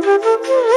嗯